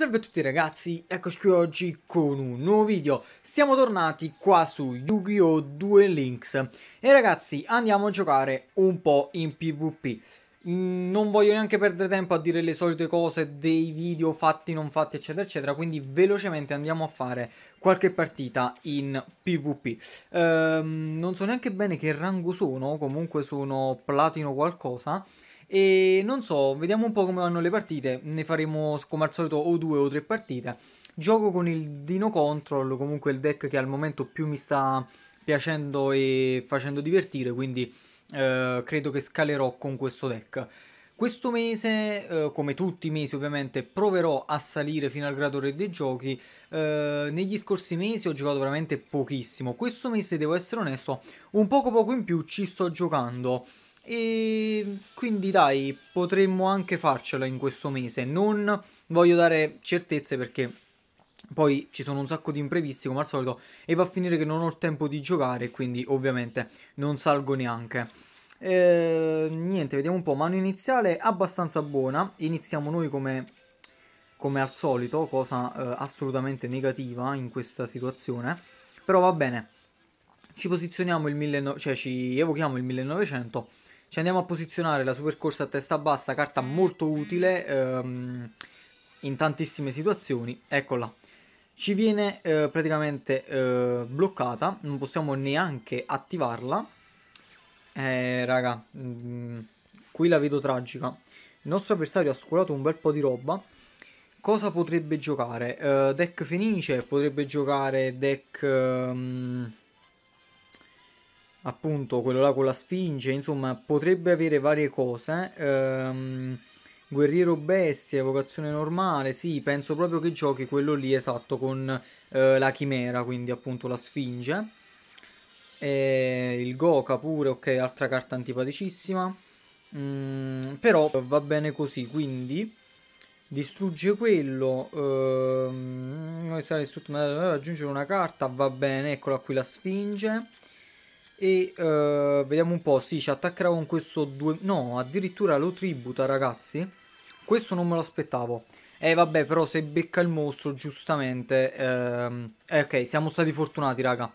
Salve a tutti ragazzi, eccoci qui oggi con un nuovo video. Siamo tornati qua su Yu-Gi-Oh! Duel Links. E ragazzi andiamo a giocare un po' in PvP mm, Non voglio neanche perdere tempo a dire le solite cose dei video fatti, non fatti eccetera eccetera Quindi velocemente andiamo a fare qualche partita in PvP ehm, Non so neanche bene che rango sono, comunque sono platino qualcosa e non so, vediamo un po' come vanno le partite. Ne faremo come al solito o due o tre partite. Gioco con il Dino Control, comunque il deck che al momento più mi sta piacendo e facendo divertire, quindi eh, credo che scalerò con questo deck. Questo mese, eh, come tutti i mesi ovviamente, proverò a salire fino al grado re dei giochi. Eh, negli scorsi mesi ho giocato veramente pochissimo. Questo mese, devo essere onesto, un poco poco in più ci sto giocando. E quindi dai, potremmo anche farcela in questo mese. Non voglio dare certezze perché poi ci sono un sacco di imprevisti come al solito e va a finire che non ho il tempo di giocare quindi ovviamente non salgo neanche. Eh, niente, vediamo un po'. Mano iniziale abbastanza buona. Iniziamo noi come, come al solito, cosa eh, assolutamente negativa in questa situazione. Però va bene. Ci posizioniamo il 1900, cioè ci evochiamo il 1900 ci andiamo a posizionare la supercorsa a testa bassa, carta molto utile ehm, in tantissime situazioni. Eccola. Ci viene eh, praticamente eh, bloccata, non possiamo neanche attivarla. Eh, raga, mh, mm, qui la vedo tragica. Il nostro avversario ha scolato un bel po' di roba. Cosa potrebbe giocare? Uh, deck Fenice, potrebbe giocare deck... Um, appunto quello là con la sfinge, insomma potrebbe avere varie cose. Ehm, guerriero bestia, evocazione normale, sì, penso proprio che giochi quello lì esatto con eh, la chimera, quindi appunto la sfinge. E il Goka pure, ok, altra carta antipaticissima. Mm, però va bene così, quindi distrugge quello. Ehm, aggiungere una carta, va bene, eccola qui la sfinge. E uh, vediamo un po', sì, ci attaccherà con questo due... No, addirittura lo tributa, ragazzi. Questo non me lo aspettavo. Eh, vabbè, però se becca il mostro, giustamente... Ehm... Eh, ok, siamo stati fortunati, raga.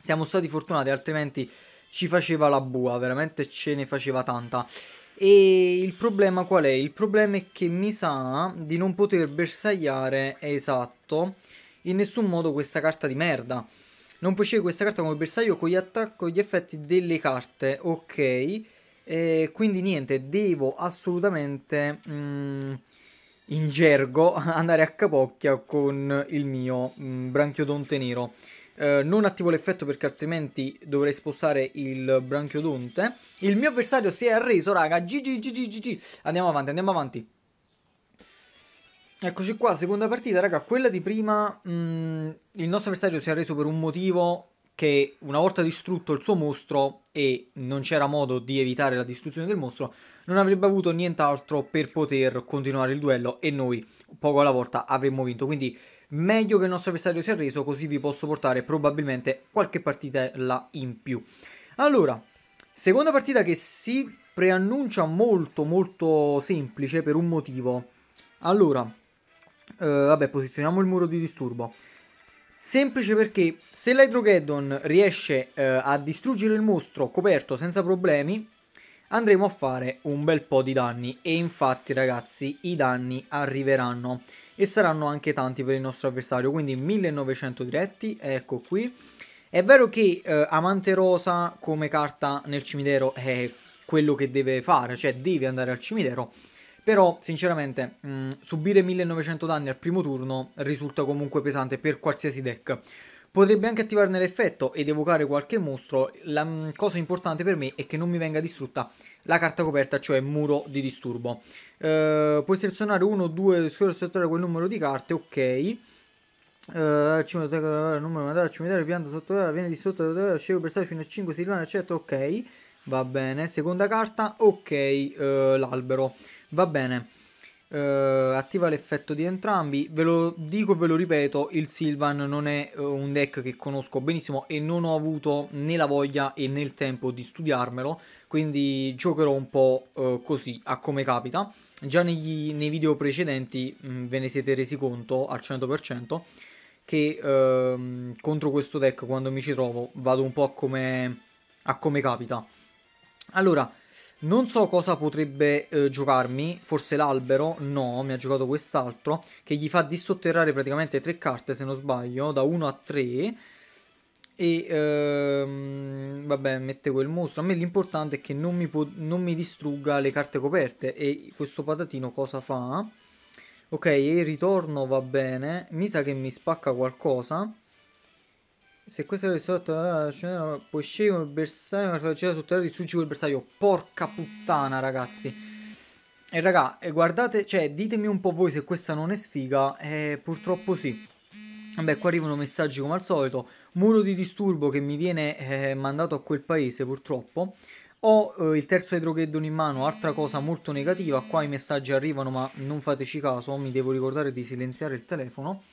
Siamo stati fortunati, altrimenti ci faceva la bua, veramente ce ne faceva tanta. E il problema qual è? Il problema è che mi sa di non poter bersagliare, esatto, in nessun modo questa carta di merda. Non puoi scegliere questa carta come bersaglio con gli, con gli effetti delle carte, ok. E quindi niente, devo assolutamente mm, in gergo andare a capocchia con il mio mm, branchiodonte nero. Eh, non attivo l'effetto perché altrimenti dovrei spostare il branchiodonte. Il mio avversario si è arreso, raga. GG, GG, GG. Andiamo avanti, andiamo avanti. Eccoci qua, seconda partita, raga, quella di prima, mh, mm, il nostro avversario si è reso per un motivo che una volta distrutto il suo mostro e non c'era modo di evitare la distruzione del mostro, non avrebbe avuto nient'altro per poter continuare il duello e noi, poco alla volta, avremmo vinto. Quindi meglio che il nostro avversario sia reso, così vi posso portare probabilmente qualche partita là in più. Allora, seconda partita che si preannuncia molto molto semplice per un motivo. Allora, Uh, vabbè, posizioniamo il muro di disturbo. Semplice perché se l'Hydrogeddon riesce uh, a distruggere il mostro coperto senza problemi, andremo a fare un bel po' di danni. E infatti, ragazzi, i danni arriveranno. E saranno anche tanti per il nostro avversario. Quindi 1900 diretti, ecco qui. È vero che uh, Amante Rosa come carta nel cimitero è quello che deve fare, cioè deve andare al cimitero però, sinceramente, mh, mm, subire 1900 danni al primo turno risulta comunque pesante per qualsiasi deck. Potrebbe anche attivarne l'effetto ed evocare qualche mostro. La mh, mm, cosa importante per me è che non mi venga distrutta la carta coperta, cioè muro di disturbo. Uh, puoi selezionare uno, due, selezionare quel numero di carte, ok. Uh, numero cimitero, pianta sotto viene distrutto, scegli bersaglio fino a 5, si eccetera, ok. Va bene. Seconda carta, ok, uh, l'albero. Va bene. Uh, attiva l'effetto di entrambi. Ve lo dico e ve lo ripeto: il Sylvan non è uh, un deck che conosco benissimo e non ho avuto né la voglia e né il tempo di studiarmelo. Quindi giocherò un po' uh, così a come capita. Già negli, nei video precedenti mh, mm, ve ne siete resi conto al 100% che ehm, contro questo deck quando mi ci trovo vado un po' a come, a come capita. Allora, non so cosa potrebbe eh, giocarmi, forse l'albero, no, mi ha giocato quest'altro, che gli fa dissotterrare praticamente tre carte se non sbaglio, da 1 a 3. E ehm, vabbè, mette quel mostro. A me l'importante è che non mi, non mi distrugga le carte coperte. E questo patatino cosa fa? Ok, il ritorno va bene. Mi sa che mi spacca qualcosa. Se questo è sotto uh, cioè, puoi scegliere un bersaglio, una strategia sul terreno distruggi quel bersaglio. Porca puttana, ragazzi. E raga, guardate, cioè, ditemi un po' voi se questa non è sfiga. Eh, purtroppo sì. Vabbè, qua arrivano messaggi come al solito. Muro di disturbo che mi viene eh, mandato a quel paese, purtroppo. Ho eh, il terzo Hydrogeddon in mano, altra cosa molto negativa. Qua i messaggi arrivano, ma non fateci caso. Mi devo ricordare di silenziare il telefono.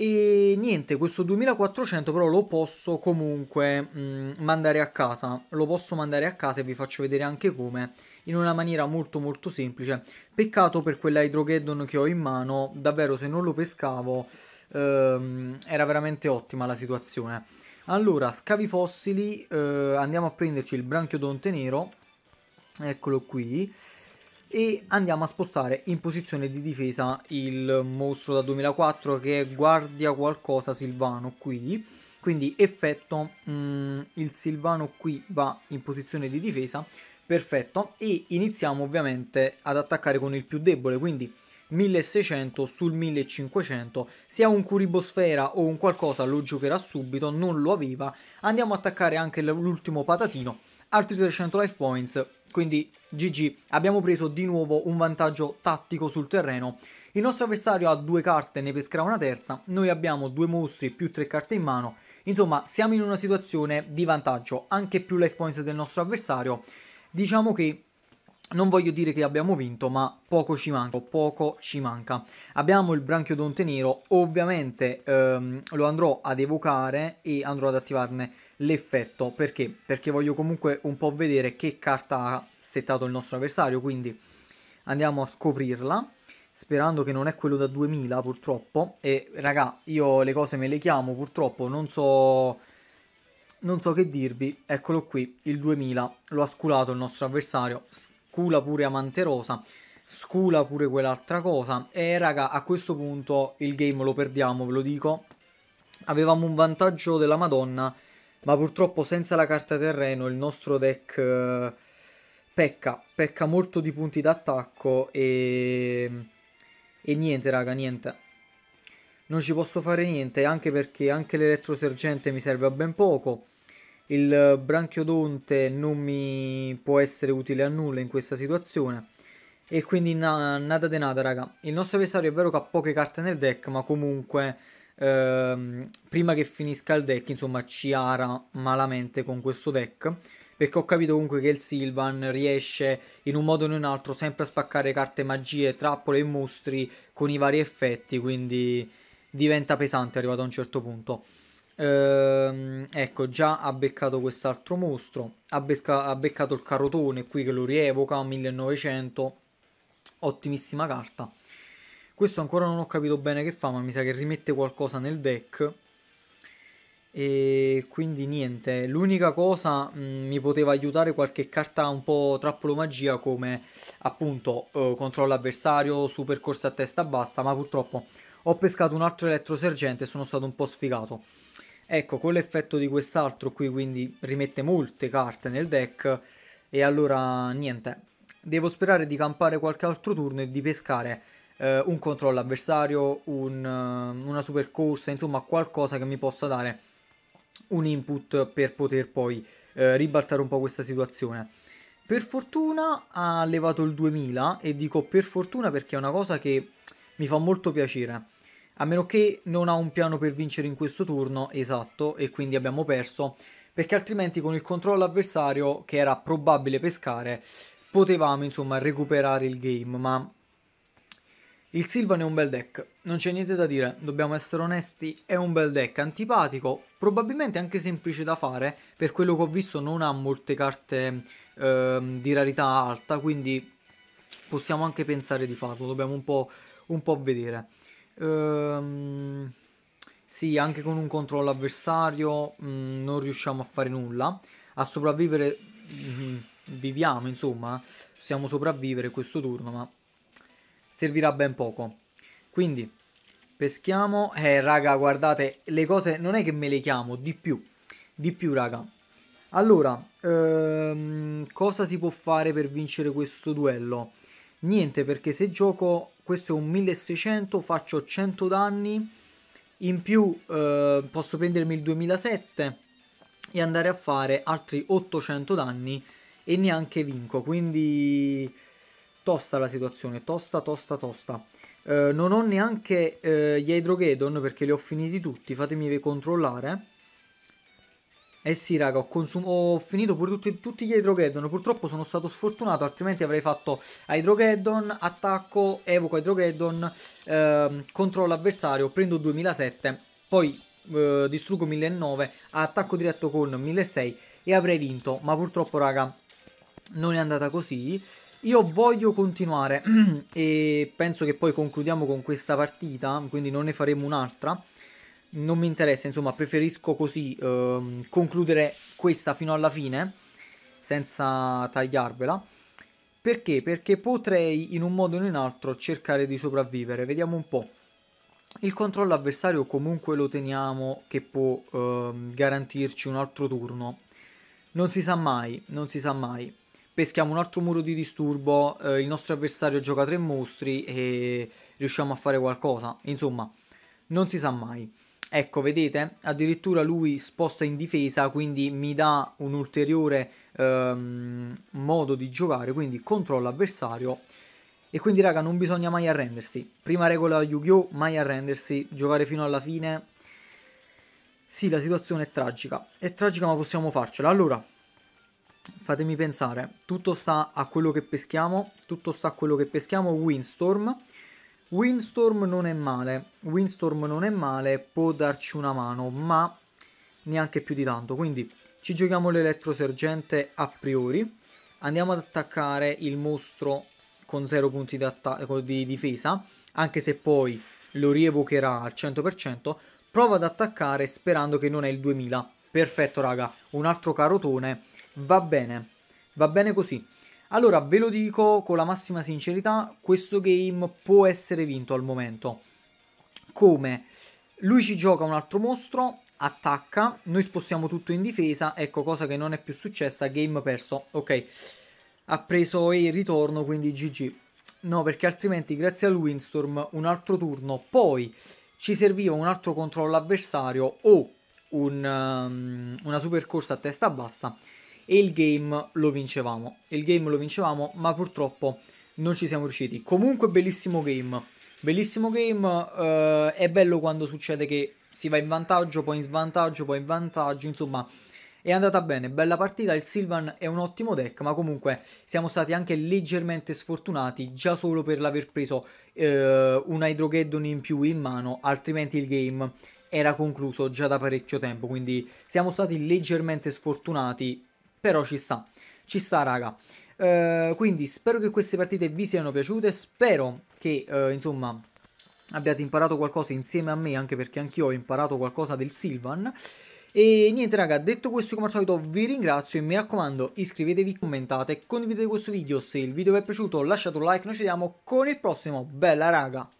E niente, questo 2400 però lo posso comunque mh, mm, mandare a casa. Lo posso mandare a casa e vi faccio vedere anche come. In una maniera molto molto semplice. Peccato per quella Hydrogeddon che ho in mano. Davvero se non lo pescavo ehm, era veramente ottima la situazione. Allora, scavi fossili. Eh, andiamo a prenderci il branchiodonte nero. Eccolo qui e andiamo a spostare in posizione di difesa il mostro da 2004 che è guardia qualcosa Silvano qui. Quindi effetto mh, mm, il Silvano qui va in posizione di difesa. Perfetto. E iniziamo ovviamente ad attaccare con il più debole quindi 1600 sul 1500 se ha un curibosfera o un qualcosa lo giocherà subito non lo aveva. Andiamo a attaccare anche l'ultimo patatino. Altri 300 life points quindi GG, abbiamo preso di nuovo un vantaggio tattico sul terreno. Il nostro avversario ha due carte, ne pescherà una terza, noi abbiamo due mostri più tre carte in mano. Insomma, siamo in una situazione di vantaggio, anche più life points del nostro avversario. Diciamo che non voglio dire che abbiamo vinto, ma poco ci manca, poco ci manca. Abbiamo il branchiodonte nero, ovviamente ehm, lo andrò ad evocare e andrò ad attivarne l'effetto. Perché? Perché voglio comunque un po' vedere che carta ha settato il nostro avversario, quindi andiamo a scoprirla. Sperando che non è quello da 2000 purtroppo. E raga, io le cose me le chiamo purtroppo, non so... Non so che dirvi, eccolo qui, il 2000, lo ha sculato il nostro avversario, scula pure Amante Rosa, scula pure quell'altra cosa e raga a questo punto il game lo perdiamo, ve lo dico. Avevamo un vantaggio della Madonna ma purtroppo senza la carta terreno il nostro deck eh, pecca, pecca molto di punti d'attacco e... e niente raga, niente. Non ci posso fare niente, anche perché anche l'elettrosergente mi serve a ben poco. Il branchiodonte non mi può essere utile a nulla in questa situazione. E quindi na nada de nada, raga. Il nostro avversario è vero che ha poche carte nel deck, ma comunque ehm, prima che finisca il deck, insomma, ci ara malamente con questo deck. Perché ho capito comunque che il Sylvan riesce in un modo o in un altro sempre a spaccare carte magie, trappole e mostri con i vari effetti, quindi diventa pesante arrivato a un certo punto. Ehm, ecco, già ha beccato quest'altro mostro, ha, ha beccato il carotone qui che lo rievoca, 1900, ottimissima carta. Questo ancora non ho capito bene che fa, ma mi sa che rimette qualcosa nel deck. E quindi niente, l'unica cosa mh, mm, mi poteva aiutare qualche carta un po' trappolo magia come appunto eh, controllo avversario, super corsa a testa bassa, ma purtroppo ho pescato un altro elettrosergente e sono stato un po' sfigato. Ecco, con l'effetto di quest'altro qui quindi rimette molte carte nel deck e allora niente, devo sperare di campare qualche altro turno e di pescare eh, un controllo avversario, un, uh, una super corsa, insomma qualcosa che mi possa dare un input per poter poi eh, ribaltare un po' questa situazione. Per fortuna ha levato il 2000 e dico per fortuna perché è una cosa che mi fa molto piacere. A meno che non ha un piano per vincere in questo turno, esatto, e quindi abbiamo perso, perché altrimenti con il controllo avversario, che era probabile pescare, potevamo insomma recuperare il game, ma Il Sylvan è un bel deck, non c'è niente da dire, dobbiamo essere onesti, è un bel deck, antipatico, probabilmente anche semplice da fare, per quello che ho visto non ha molte carte eh, di rarità alta, quindi possiamo anche pensare di farlo, dobbiamo un po', un po vedere. Ehm, sì, anche con un controllo avversario mh, mm, non riusciamo a fare nulla, a sopravvivere mh, mm, viviamo insomma, possiamo sopravvivere questo turno, ma servirà ben poco. Quindi, peschiamo. Eh, raga, guardate, le cose non è che me le chiamo, di più. Di più, raga. Allora, ehm, cosa si può fare per vincere questo duello? Niente, perché se gioco, questo è un 1600, faccio 100 danni, in più eh, posso prendermi il 2007 e andare a fare altri 800 danni e neanche vinco, quindi tosta la situazione, tosta, tosta, tosta. Uh, non ho neanche uh, gli Hydrogeddon perché li ho finiti tutti, fatemi controllare. Eh sì, raga, ho, ho finito pure tutti, tutti gli Hydrogeddon. Purtroppo sono stato sfortunato, altrimenti avrei fatto Hydrogeddon, attacco, evoco Hydrogeddon, uh, controllo avversario, prendo 2007, poi uh, distruggo 1009, attacco diretto con 1600 e avrei vinto. Ma purtroppo, raga, non è andata così. Io voglio continuare e penso che poi concludiamo con questa partita, quindi non ne faremo un'altra. Non mi interessa, insomma, preferisco così ehm, concludere questa fino alla fine, senza tagliarvela. Perché? Perché potrei in un modo o in un altro cercare di sopravvivere. Vediamo un po'. Il controllo avversario comunque lo teniamo che può ehm, garantirci un altro turno. Non si sa mai, non si sa mai peschiamo un altro muro di disturbo, eh, il nostro avversario gioca tre mostri e riusciamo a fare qualcosa. Insomma, non si sa mai. Ecco, vedete? Addirittura lui sposta in difesa, quindi mi dà un ulteriore ehm, modo di giocare, quindi controllo avversario. E quindi, raga, non bisogna mai arrendersi. Prima regola Yu-Gi-Oh! mai arrendersi, giocare fino alla fine. Sì, la situazione è tragica. È tragica, ma possiamo farcela. Allora, fatemi pensare, tutto sta a quello che peschiamo, tutto sta a quello che peschiamo, Windstorm. Windstorm non è male, Windstorm non è male, può darci una mano, ma neanche più di tanto. Quindi ci giochiamo l'elettrosergente a priori, andiamo ad attaccare il mostro con 0 punti di, di difesa, anche se poi lo rievocherà al 100%, prova ad attaccare sperando che non è il 2000. Perfetto raga, un altro carotone Va bene, va bene così. Allora, ve lo dico con la massima sincerità, questo game può essere vinto al momento. Come? Lui ci gioca un altro mostro, attacca, noi spostiamo tutto in difesa, ecco cosa che non è più successa, game perso, ok. Ha preso il ritorno, quindi GG. No, perché altrimenti grazie al Windstorm un altro turno, poi ci serviva un altro controllo avversario o un, um, una super corsa a testa bassa e il game lo vincevamo. Il game lo vincevamo, ma purtroppo non ci siamo riusciti. Comunque bellissimo game. Bellissimo game, uh, è bello quando succede che si va in vantaggio, poi in svantaggio, poi in vantaggio, insomma è andata bene, bella partita, il Sylvan è un ottimo deck, ma comunque siamo stati anche leggermente sfortunati già solo per l'aver preso eh, un Hydrogeddon in più in mano, altrimenti il game era concluso già da parecchio tempo, quindi siamo stati leggermente sfortunati però ci sta, ci sta raga. Uh, quindi spero che queste partite vi siano piaciute, spero che uh, insomma abbiate imparato qualcosa insieme a me, anche perché anch'io ho imparato qualcosa del Silvan. E niente raga, detto questo come al solito vi ringrazio e mi raccomando iscrivetevi, commentate, condividete questo video se il video vi è piaciuto, lasciate un like, noi ci vediamo con il prossimo, bella raga!